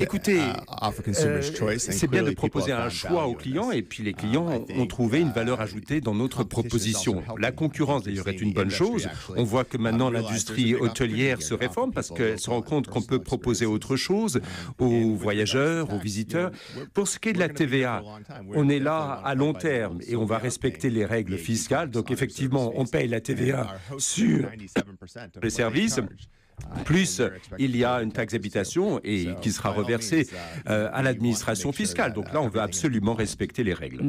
Écoutez, euh, c'est bien de proposer un choix aux clients et puis les clients ont trouvé une valeur ajoutée dans notre proposition. La concurrence d'ailleurs est une bonne chose. On voit que maintenant l'industrie hôtelière se réforme parce qu'elle se rend compte qu'on peut proposer autre chose aux voyageurs, aux visiteurs. Pour ce qui est de la TVA, on est là à long terme et on va respecter les règles fiscales. Donc effectivement, on paye la TVA sur les services. Plus, il y a une taxe d'habitation et qui sera reversée euh, à l'administration fiscale. Donc là, on veut absolument respecter les règles.